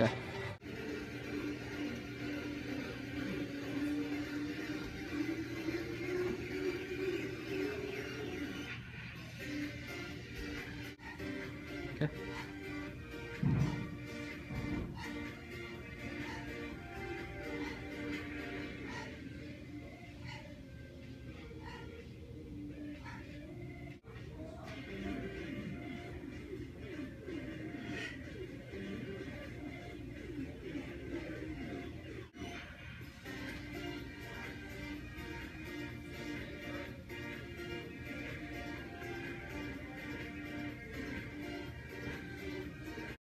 Okay. Okay.